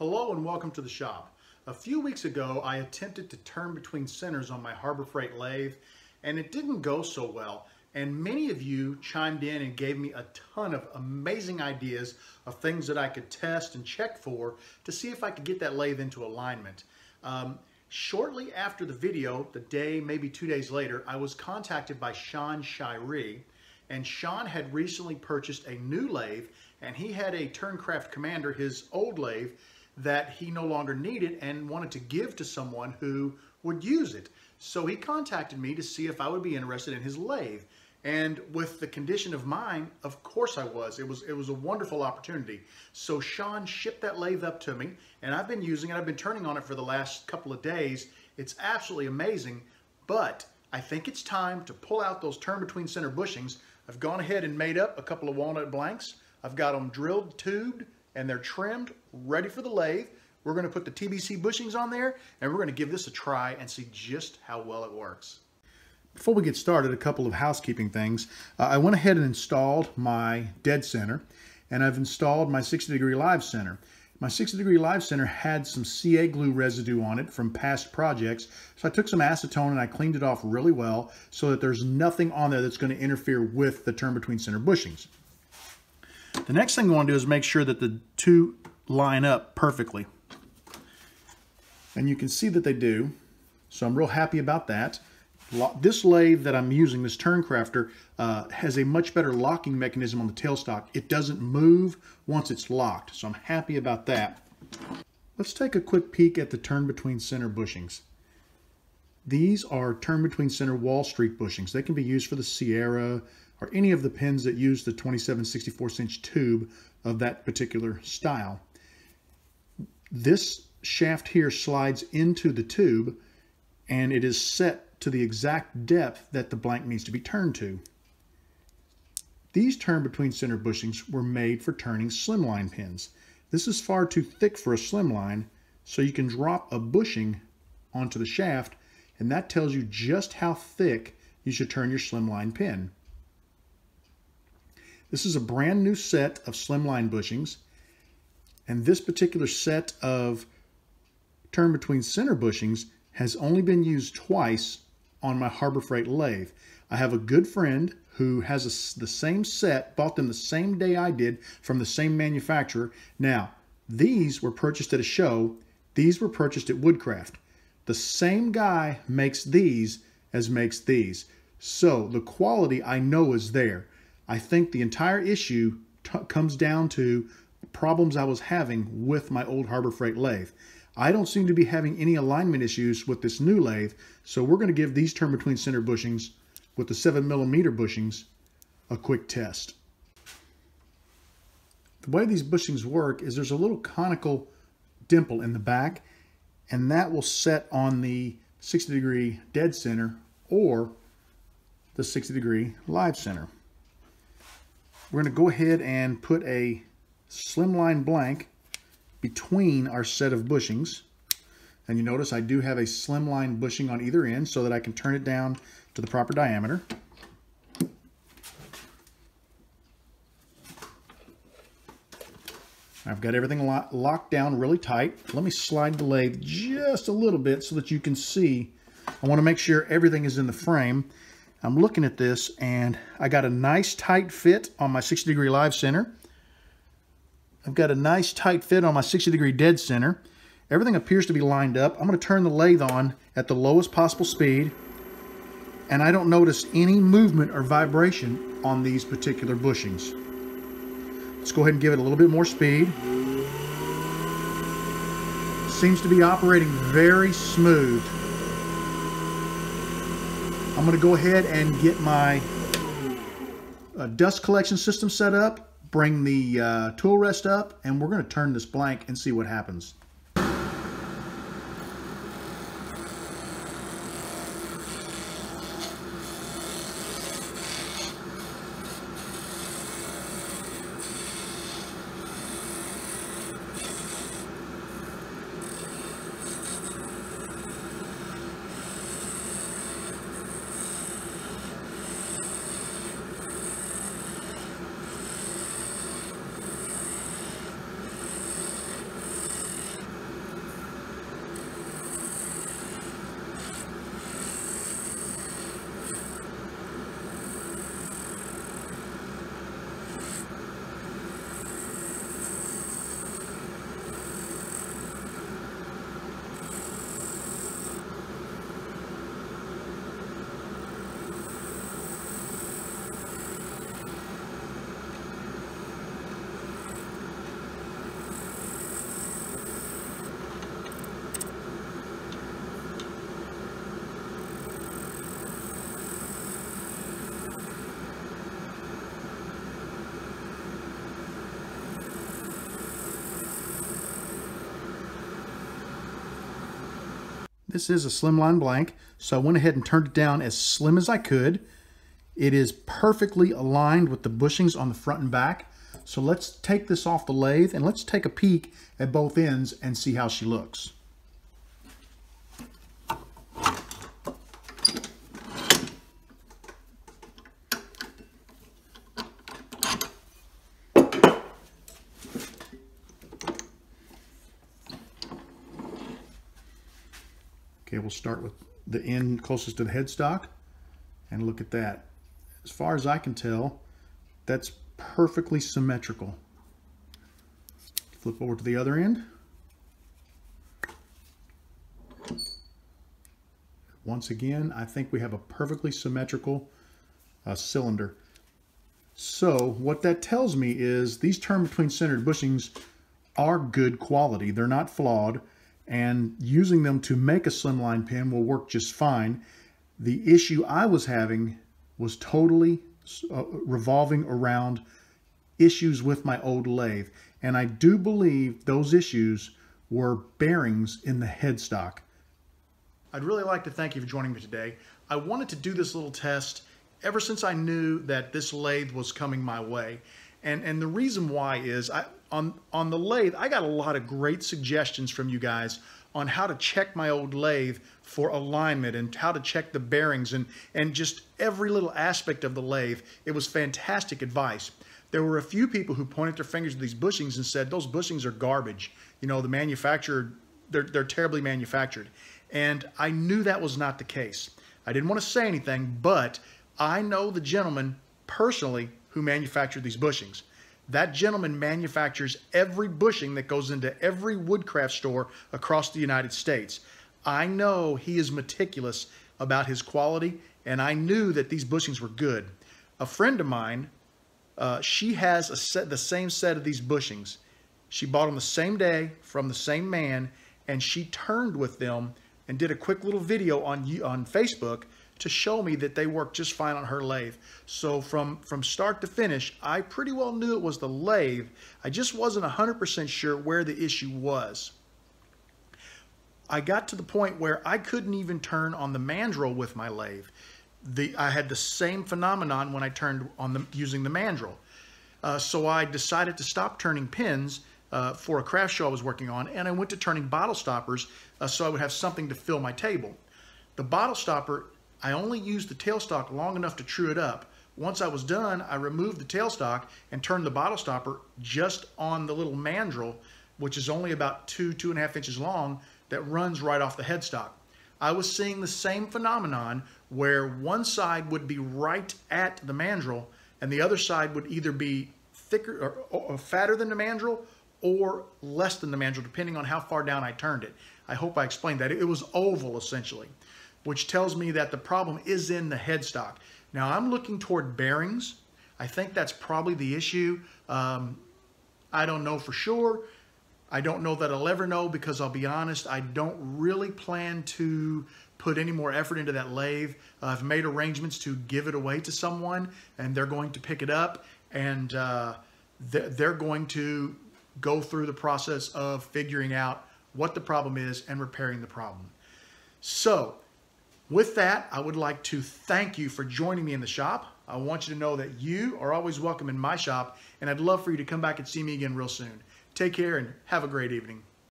Hello and welcome to the shop. A few weeks ago, I attempted to turn between centers on my Harbor Freight lathe, and it didn't go so well. And many of you chimed in and gave me a ton of amazing ideas of things that I could test and check for to see if I could get that lathe into alignment. Um, shortly after the video, the day, maybe two days later, I was contacted by Sean Shiree, and Sean had recently purchased a new lathe, and he had a Turncrafter Commander, his old lathe, that he no longer needed and wanted to give to someone who would use it. So he contacted me to see if I would be interested in his lathe. And with the condition of mine, of course I was. It was it was a wonderful opportunity. So Sean shipped that lathe up to me, and I've been using it. I've been turning on it for the last couple of days. It's absolutely amazing, but I think it's time to pull out those turn between center bushings. I've gone ahead and made up a couple of walnut blanks. I've got them drilled, tubed, and they're trimmed, ready for the lathe. We're gonna put the TBC bushings on there and we're gonna give this a try and see just how well it works. Before we get started, a couple of housekeeping things. Uh, I went ahead and installed my dead center and I've installed my 60 degree live center. My 60 degree live center had some CA glue residue on it from past projects. So I took some acetone and I cleaned it off really well so that there's nothing on there that's gonna interfere with the turn between center bushings. The next thing we want to do is make sure that the two line up perfectly. And you can see that they do. So I'm real happy about that. This lathe that I'm using, this Turncrafter, uh, has a much better locking mechanism on the tailstock. It doesn't move once it's locked, so I'm happy about that. Let's take a quick peek at the turn between center bushings. These are turn between center Wall Street bushings. They can be used for the Sierra, or any of the pins that use the 27 64 inch tube of that particular style. This shaft here slides into the tube and it is set to the exact depth that the blank needs to be turned to. These turn between center bushings were made for turning slimline pins. This is far too thick for a slimline, so you can drop a bushing onto the shaft and that tells you just how thick you should turn your slimline pin. This is a brand new set of slimline bushings. And this particular set of turn between center bushings has only been used twice on my Harbor Freight lathe. I have a good friend who has a, the same set, bought them the same day I did from the same manufacturer. Now, these were purchased at a show. These were purchased at Woodcraft. The same guy makes these as makes these. So the quality I know is there. I think the entire issue comes down to problems I was having with my old Harbor Freight lathe. I don't seem to be having any alignment issues with this new lathe, so we're going to give these turn between center bushings with the 7 millimeter bushings a quick test. The way these bushings work is there's a little conical dimple in the back, and that will set on the 60 degree dead center or the 60 degree live center. We're going to go ahead and put a slimline blank between our set of bushings. And you notice I do have a slimline bushing on either end so that I can turn it down to the proper diameter. I've got everything locked down really tight. Let me slide the lathe just a little bit so that you can see. I want to make sure everything is in the frame. I'm looking at this and I got a nice tight fit on my 60 degree live center. I've got a nice tight fit on my 60 degree dead center. Everything appears to be lined up. I'm going to turn the lathe on at the lowest possible speed and I don't notice any movement or vibration on these particular bushings. Let's go ahead and give it a little bit more speed. Seems to be operating very smooth. I'm going to go ahead and get my uh, dust collection system set up, bring the uh, tool rest up, and we're going to turn this blank and see what happens. This is a slimline blank, so I went ahead and turned it down as slim as I could. It is perfectly aligned with the bushings on the front and back. So let's take this off the lathe and let's take a peek at both ends and see how she looks. Okay, we'll start with the end closest to the headstock and look at that. As far as I can tell, that's perfectly symmetrical. Flip over to the other end. Once again, I think we have a perfectly symmetrical uh, cylinder. So what that tells me is these turn between centered bushings are good quality. They're not flawed and using them to make a slimline pin will work just fine. The issue I was having was totally uh, revolving around issues with my old lathe. And I do believe those issues were bearings in the headstock. I'd really like to thank you for joining me today. I wanted to do this little test ever since I knew that this lathe was coming my way. And, and the reason why is I, on, on the lathe, I got a lot of great suggestions from you guys on how to check my old lathe for alignment and how to check the bearings and, and just every little aspect of the lathe. It was fantastic advice. There were a few people who pointed their fingers at these bushings and said, those bushings are garbage. You know, the manufacturer, they're, they're terribly manufactured. And I knew that was not the case. I didn't want to say anything, but I know the gentleman personally who manufactured these bushings. That gentleman manufactures every bushing that goes into every Woodcraft store across the United States. I know he is meticulous about his quality, and I knew that these bushings were good. A friend of mine, uh, she has a set, the same set of these bushings. She bought them the same day from the same man, and she turned with them and did a quick little video on on Facebook to show me that they worked just fine on her lathe. So from, from start to finish, I pretty well knew it was the lathe. I just wasn't 100% sure where the issue was. I got to the point where I couldn't even turn on the mandrel with my lathe. The, I had the same phenomenon when I turned on the using the mandrel. Uh, so I decided to stop turning pins uh, for a craft show I was working on, and I went to turning bottle stoppers uh, so I would have something to fill my table. The bottle stopper I only used the tailstock long enough to true it up. Once I was done, I removed the tailstock and turned the bottle stopper just on the little mandrel, which is only about two, two and a half inches long, that runs right off the headstock. I was seeing the same phenomenon where one side would be right at the mandrel and the other side would either be thicker or, or fatter than the mandrel or less than the mandrel, depending on how far down I turned it. I hope I explained that. It was oval, essentially which tells me that the problem is in the headstock. Now I'm looking toward bearings. I think that's probably the issue. Um, I don't know for sure. I don't know that I'll ever know because I'll be honest, I don't really plan to put any more effort into that lathe. Uh, I've made arrangements to give it away to someone and they're going to pick it up and uh, they're going to go through the process of figuring out what the problem is and repairing the problem. So with that, I would like to thank you for joining me in the shop. I want you to know that you are always welcome in my shop, and I'd love for you to come back and see me again real soon. Take care and have a great evening.